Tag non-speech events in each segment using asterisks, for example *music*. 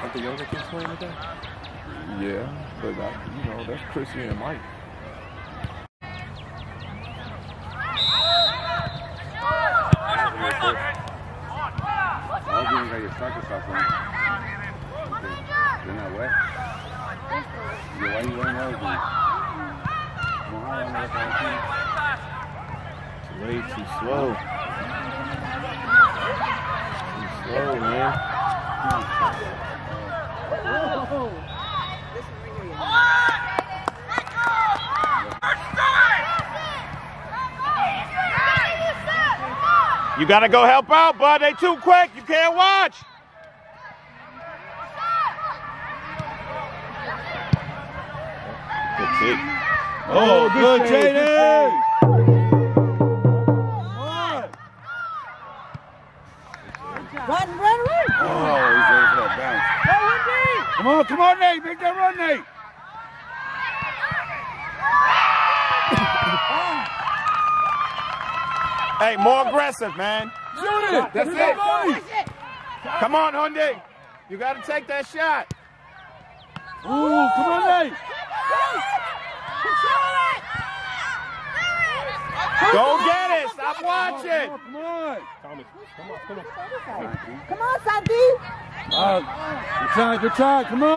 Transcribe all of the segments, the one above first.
Aren't the younger kids playing with that? Yeah, but I, you know that's Chrissy and Mike. I hope you ain't got your soccer socks on. They're not wet. Yeah, why you wearing those? then? Come on, how long is that It's way too slow. Too slow, man. You gotta go help out, bud. They too quick. You can't watch. Good kick. Oh, good, Jayden. Come on, come on, Nate. Make that run, Nate. *laughs* hey, more aggressive, man. Shoot it. That's it. Come on, Hyundai. You gotta take that shot. Ooh, come on, Nate. Go get it. Stop watching. Come on. Thomas, come on, come on. Come on, Santi! Uh, good try, good try. Come on.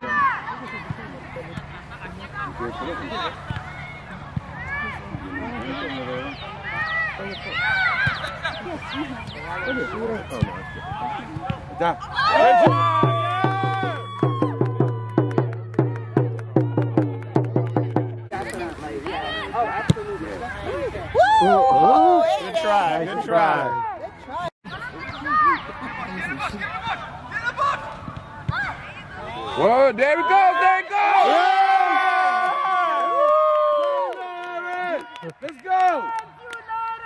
Da. Woo! Good try. Good try. Whoa, there we go, there we go. Let's go.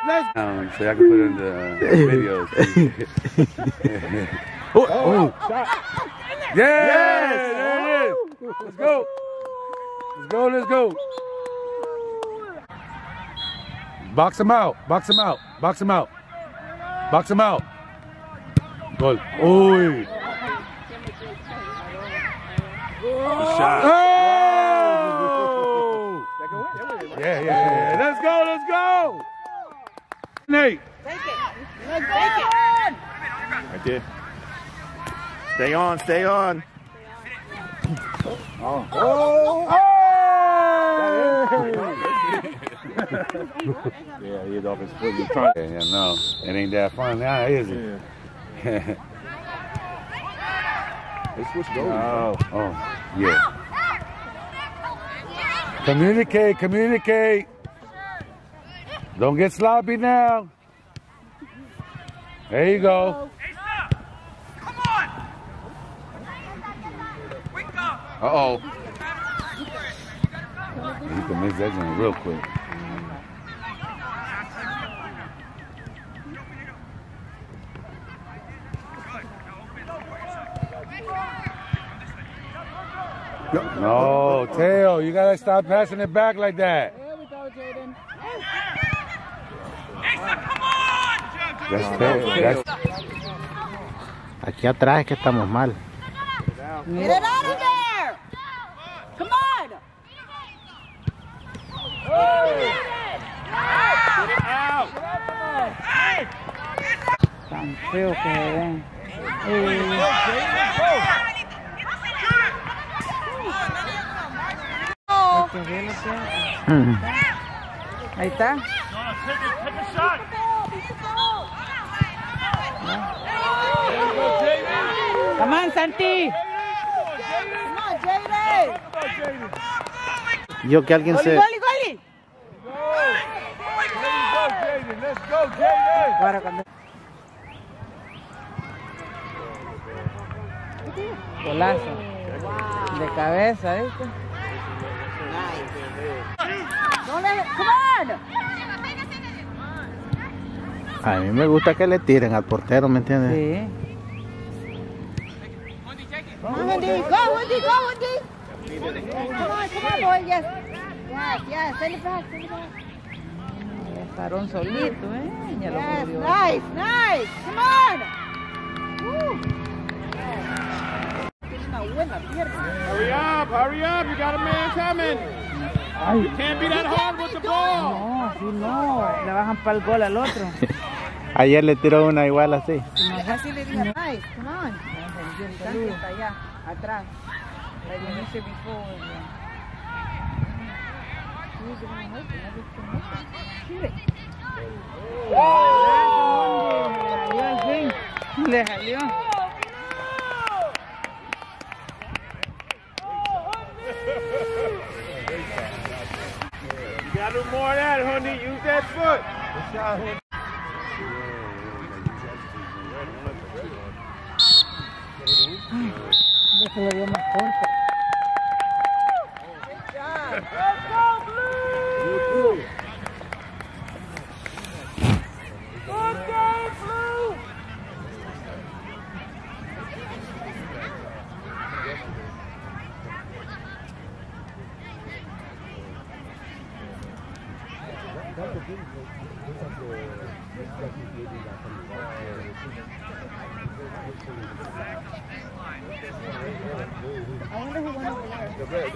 Let's Um, so I can put it in the videos. *laughs* Oh, yeah, there it is. Let's go. Let's go, let's go. Box him out, box him out, box him out. Box him out. Goal. Uy. Oh! Yeah, yeah, yeah. Let's go, let's go. Nate. Take it. Take it. Right there. Stay on, stay on. Oh. Yeah, he's off his foot. He's trying. Yeah, yeah, no, it ain't that fun now, is it? They switched goals. oh, oh, yeah. Communicate, communicate. Don't get sloppy now. There you go. Come on. Uh oh. You can miss that joint real quick. No, Teo, you gotta stop passing it back like that. There we go, Jayden. That's Teo. That's Aquí atrás es que estamos mal. Get it out of there! Come on! Tan feo que se ven. Ahí está. Come on, Santi. Come on, Jayden! Yo que alguien se... Goli, goli! Let's go, Jayden. Ahora cuando... Golazo. De cabeza, ¿viste? A mí me gusta que le tiren al portero, ¿me entiendes? Sí. Come on, Wendy, go, Wendy, go, Wendy! Come on, come on, boy, yes. Yes, yes, send it back, send it back. Parón solito, ¿eh? Ya lo Yes, cubrió. nice, nice, come on! Pierna. Hurry up, hurry up. You got a man coming. You can't be that hard with the ball. No, si no, le bajan para el gol al otro. *laughs* Ayer le tiró una igual así. Así le dije, nice, come on. Está allá, atrás. Like when you said before. yeah. He gotta do more of that, honey. Use that foot. Dio más corto. I wonder who won over there.